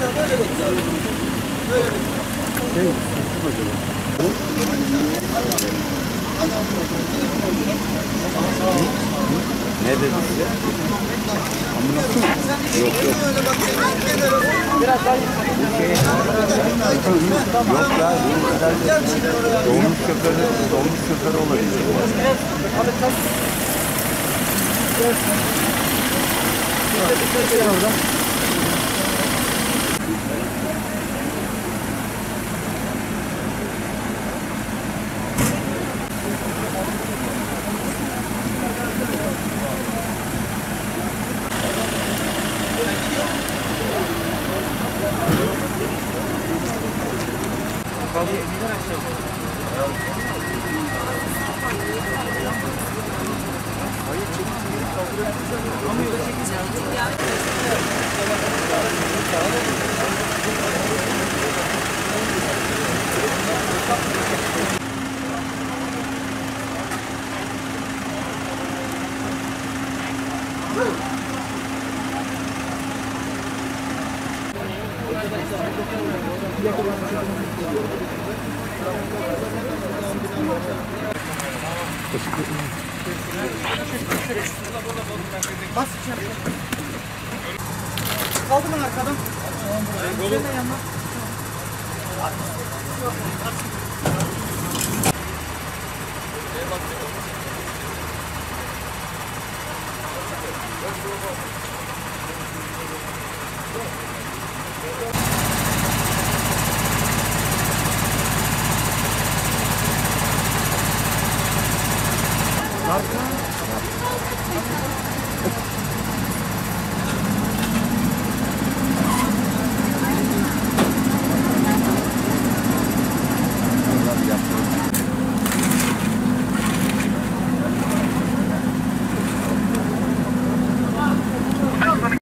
Şey, susuz acaba. Ne dedi size? Yok yok. Yok ya bu kadar dolmuş şoförü, dolmuş şoförü olabilir. Woo! Kaldı mı arkadan? De yanına. Marka?